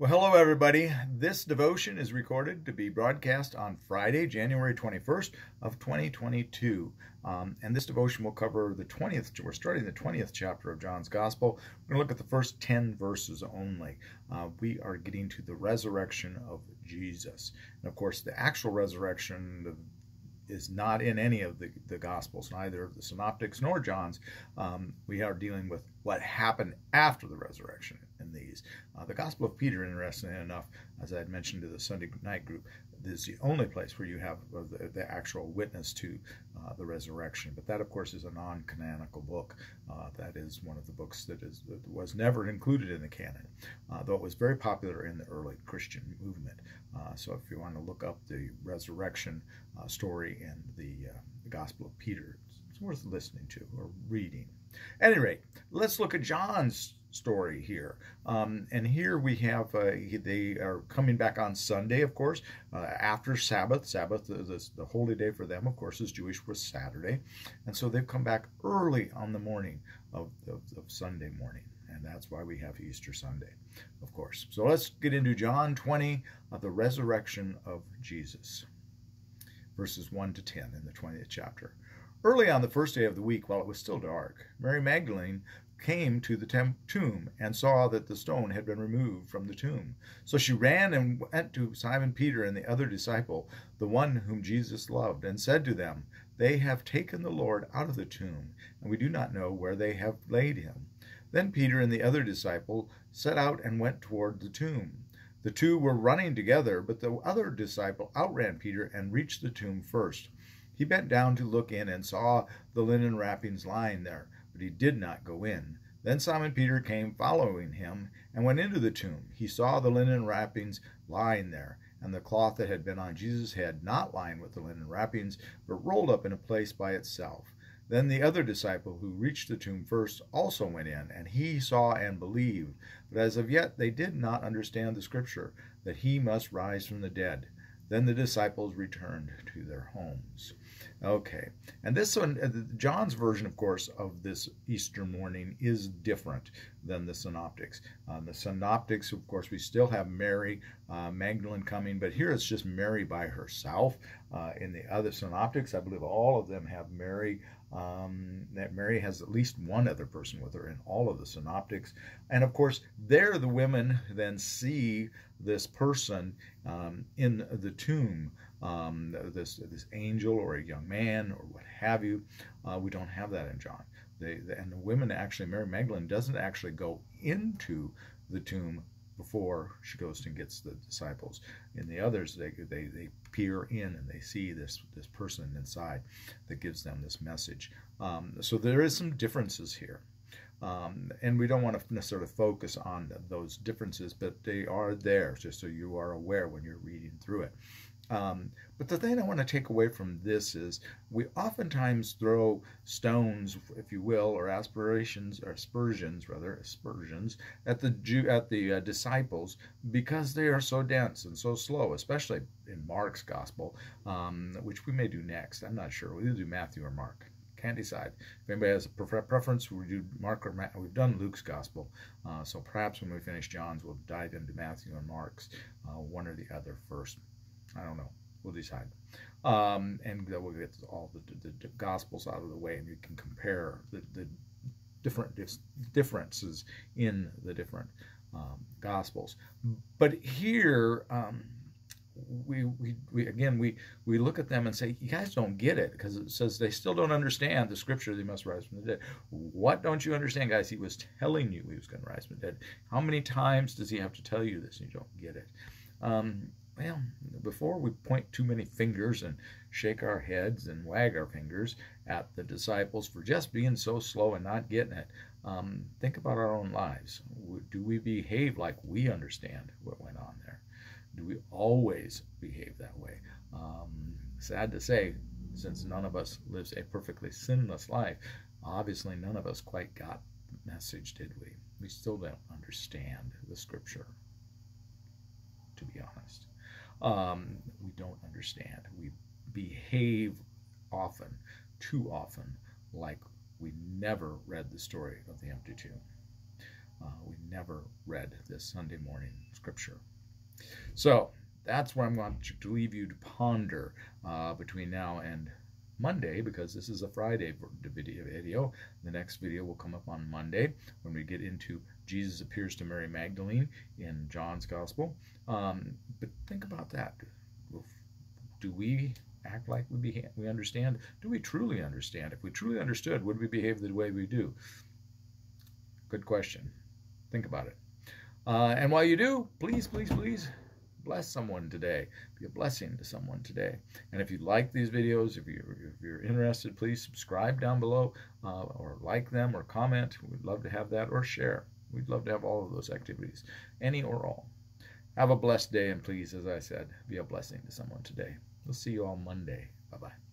Well, hello, everybody. This devotion is recorded to be broadcast on Friday, January 21st of 2022. Um, and this devotion will cover the 20th, we're starting the 20th chapter of John's Gospel. We're going to look at the first 10 verses only. Uh, we are getting to the resurrection of Jesus. And of course, the actual resurrection, is not in any of the, the Gospels, neither the Synoptics nor John's. Um, we are dealing with what happened after the resurrection in these. Uh, the Gospel of Peter, interestingly enough, as I had mentioned to the Sunday night group, is the only place where you have uh, the, the actual witness to uh, the resurrection. But that, of course, is a non-canonical book. Uh, that is one of the books that is that was never included in the canon, uh, though it was very popular in the early Christian movement. Uh, so if you want to look up the resurrection uh, story in the, the Gospel of Peter, it's worth listening to or reading. At any rate, let's look at John's story here. Um, and here we have, uh, they are coming back on Sunday, of course, uh, after Sabbath. Sabbath, the, the, holy day for them, of course, is Jewish was Saturday. And so they've come back early on the morning of, of, of Sunday morning. And that's why we have Easter Sunday, of course. So let's get into John 20, uh, the resurrection of Jesus, verses 1 to 10 in the 20th chapter. Early on the first day of the week, while it was still dark, Mary Magdalene came to the tomb and saw that the stone had been removed from the tomb. So she ran and went to Simon Peter and the other disciple, the one whom Jesus loved, and said to them, They have taken the Lord out of the tomb, and we do not know where they have laid him. Then Peter and the other disciple set out and went toward the tomb. The two were running together, but the other disciple outran Peter and reached the tomb first. He bent down to look in and saw the linen wrappings lying there but he did not go in. Then Simon Peter came following him and went into the tomb. He saw the linen wrappings lying there, and the cloth that had been on Jesus' head not lying with the linen wrappings, but rolled up in a place by itself. Then the other disciple who reached the tomb first also went in, and he saw and believed. But as of yet they did not understand the scripture, that he must rise from the dead. Then the disciples returned to their homes. Okay, and this one, uh, John's version, of course, of this Easter morning is different than the Synoptics. Uh, the Synoptics, of course, we still have Mary uh, Magdalene coming, but here it's just Mary by herself. Uh, in the other Synoptics, I believe all of them have Mary. Um, that Mary has at least one other person with her in all of the Synoptics, and of course, there the women then see this person um, in the tomb um, this this angel or a young man or what have you. Uh, we don't have that in John. They, they, and the women actually, Mary Magdalene doesn't actually go into the tomb before she goes and gets the disciples. In the others, they, they, they peer in and they see this, this person inside that gives them this message. Um, so there is some differences here. Um, and we don't want to necessarily focus on those differences, but they are there, just so you are aware when you're reading through it. Um, but the thing I want to take away from this is we oftentimes throw stones, if you will, or aspirations, or aspersions rather, aspersions at the Jew, at the uh, disciples because they are so dense and so slow, especially in Mark's gospel, um, which we may do next. I'm not sure. We'll do Matthew or Mark. Can't decide. If anybody has a preference, we do Mark or Matt. We've done Luke's gospel, uh, so perhaps when we finish John's, we'll dive into Matthew and Mark's, uh, one or the other first. I don't know. We'll decide. Um, and then we'll get all the, the, the, Gospels out of the way, and you can compare the, the different differences in the different um, Gospels. But here, um, we, we, we again we we look at them and say you guys don't get it because it says they still don't understand the scripture they must rise from the dead what don't you understand guys he was telling you he was going to rise from the dead how many times does he have to tell you this and you don't get it um, well, before we point too many fingers and shake our heads and wag our fingers at the disciples for just being so slow and not getting it, um, think about our own lives. Do we behave like we understand what went on there? Do we always behave that way? Um, sad to say, since none of us lives a perfectly sinless life, obviously none of us quite got the message, did we? We still don't understand the scripture, to be honest um, we don't understand. We behave often, too often, like we never read the story of the empty tomb. uh, we never read this Sunday morning scripture. So that's where I'm going to leave you to ponder uh, between now and Monday because this is a Friday video. The next video will come up on Monday when we get into Jesus appears to Mary Magdalene in John's Gospel. Um, but think about that. Do we act like we, we understand? Do we truly understand? If we truly understood, would we behave the way we do? Good question. Think about it. Uh, and while you do, please, please, please bless someone today. Be a blessing to someone today. And if you like these videos, if you're, if you're interested, please subscribe down below uh, or like them or comment. We'd love to have that or share. We'd love to have all of those activities, any or all. Have a blessed day and please, as I said, be a blessing to someone today. We'll see you all Monday. Bye-bye.